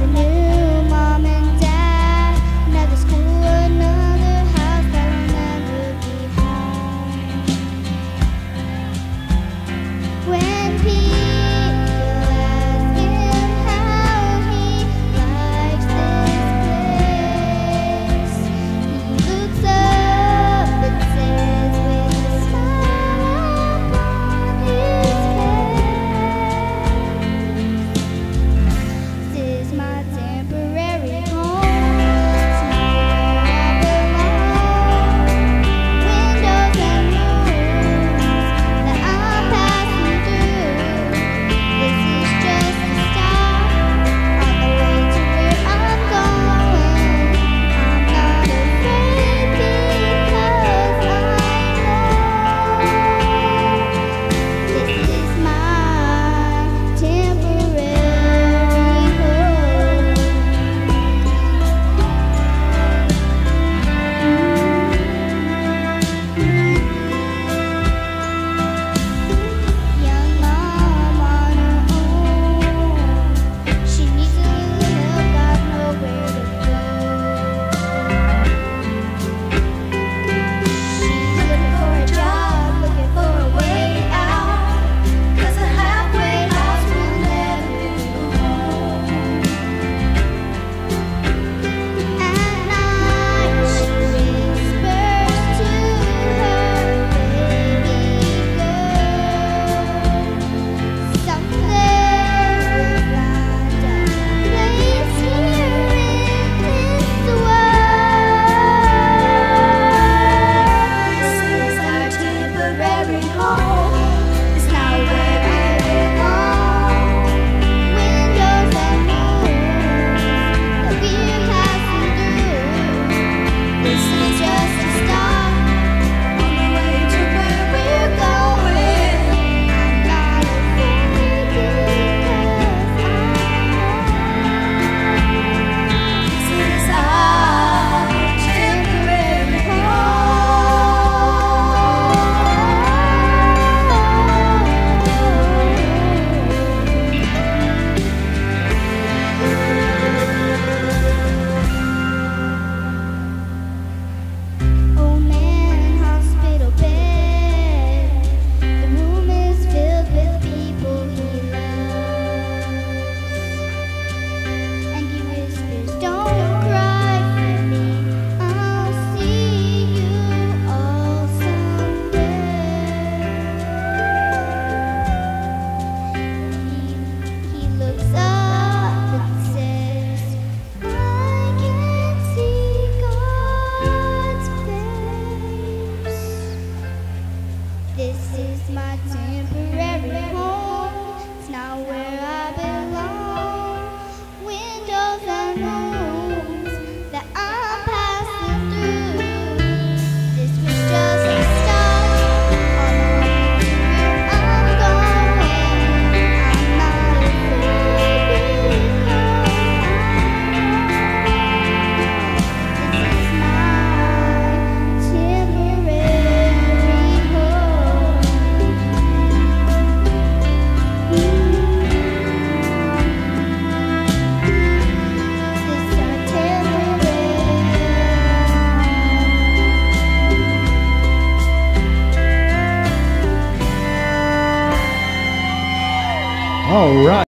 thế is my temporary home. It's not where I All right.